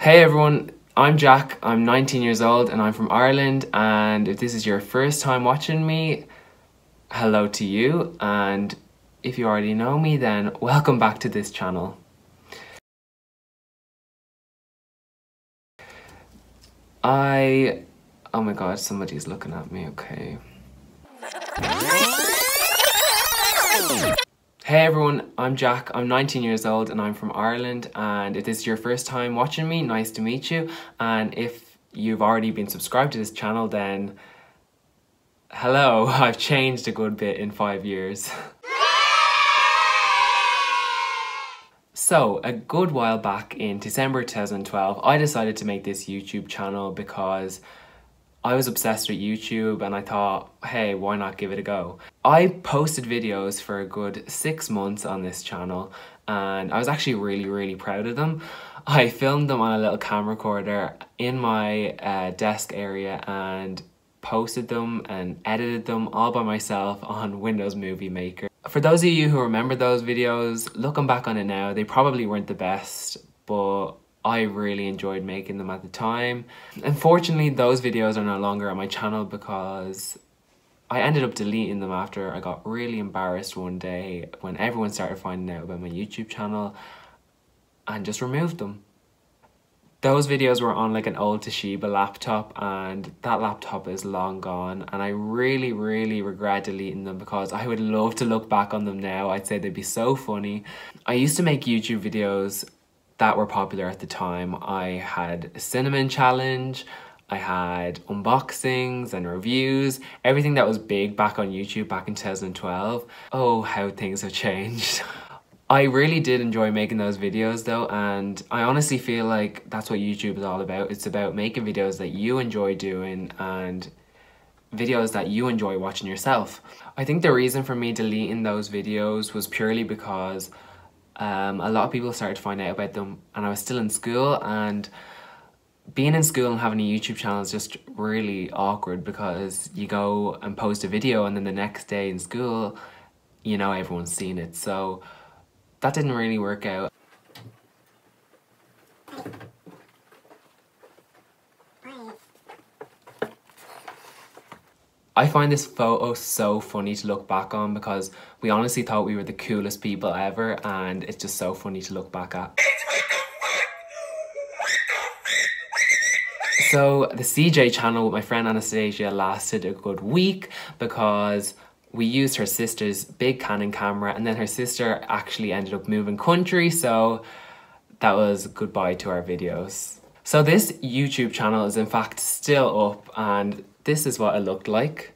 Hey everyone, I'm Jack. I'm 19 years old and I'm from Ireland. And if this is your first time watching me, hello to you. And if you already know me, then welcome back to this channel. I. Oh my god, somebody's looking at me, okay. Hey everyone, I'm Jack, I'm 19 years old and I'm from Ireland and if this is your first time watching me, nice to meet you. And if you've already been subscribed to this channel then hello, I've changed a good bit in five years. So, a good while back in December 2012, I decided to make this YouTube channel because I was obsessed with YouTube and I thought, hey, why not give it a go? I posted videos for a good six months on this channel and I was actually really, really proud of them. I filmed them on a little camera recorder in my uh, desk area and posted them and edited them all by myself on Windows Movie Maker. For those of you who remember those videos, looking back on it now, they probably weren't the best, but I really enjoyed making them at the time. Unfortunately, those videos are no longer on my channel because I ended up deleting them after I got really embarrassed one day when everyone started finding out about my YouTube channel and just removed them. Those videos were on like an old Toshiba laptop and that laptop is long gone and I really really regret deleting them because I would love to look back on them now. I'd say they'd be so funny. I used to make YouTube videos that were popular at the time I had a cinnamon challenge I had unboxings and reviews, everything that was big back on YouTube back in 2012. Oh, how things have changed. I really did enjoy making those videos though and I honestly feel like that's what YouTube is all about. It's about making videos that you enjoy doing and videos that you enjoy watching yourself. I think the reason for me deleting those videos was purely because um, a lot of people started to find out about them and I was still in school and being in school and having a YouTube channel is just really awkward because you go and post a video and then the next day in school you know everyone's seen it so that didn't really work out. I find this photo so funny to look back on because we honestly thought we were the coolest people ever and it's just so funny to look back at. So the CeeJay channel with my friend Anastasia lasted a good week because we used her sister's big Canon camera and then her sister actually ended up moving country so that was goodbye to our videos. So this YouTube channel is in fact still up and this is what it looked like.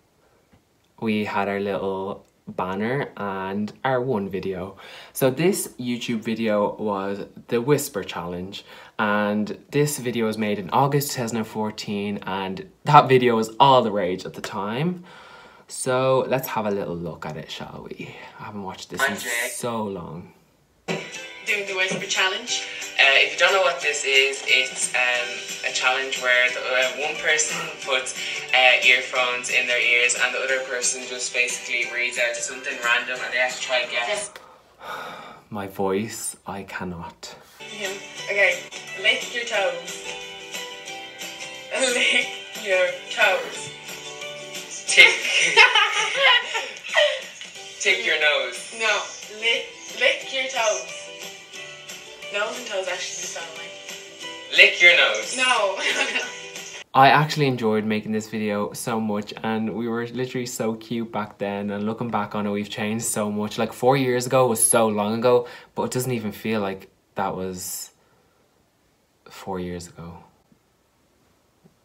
We had our little banner and our one video. So this YouTube video was the Whisper Challenge and this video was made in August 2014 and that video was all the rage at the time. So let's have a little look at it, shall we? I haven't watched this in so long. Doing the Whisper Challenge. Uh, if you don't know what this is, it's um, a challenge where the, uh, one person puts uh, earphones in their ears and the other person just basically reads out something random and they have to try and guess. My voice, I cannot. Okay, lick your toes. Lick your toes. Tick. Tick your nose. No, lick, lick your toes. Nose and toes actually sound like. Lick your nose. No. I actually enjoyed making this video so much and we were literally so cute back then and looking back on it we've changed so much. Like four years ago was so long ago but it doesn't even feel like that was four years ago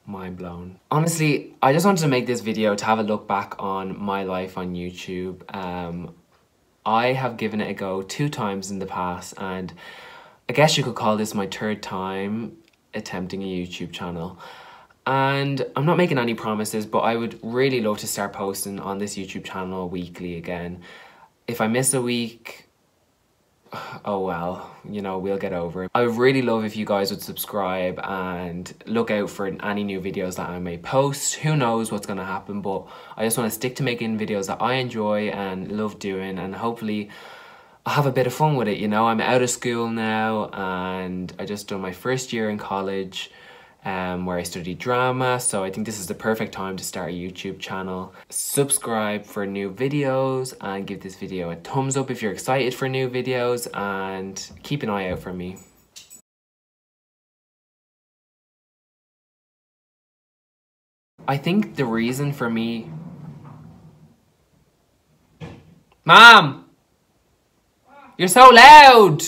mind blown. Honestly, I just wanted to make this video to have a look back on my life on YouTube. Um, I have given it a go two times in the past and I guess you could call this my third time attempting a YouTube channel. And I'm not making any promises, but I would really love to start posting on this YouTube channel weekly again. If I miss a week, oh well, you know, we'll get over it. I would really love if you guys would subscribe and look out for any new videos that I may post. Who knows what's going to happen, but I just want to stick to making videos that I enjoy and love doing and hopefully I have a bit of fun with it, you know. I'm out of school now and I just done my first year in college um, where I studied drama. So I think this is the perfect time to start a YouTube channel. Subscribe for new videos and give this video a thumbs up if you're excited for new videos and keep an eye out for me. I think the reason for me... Mom! You're so loud!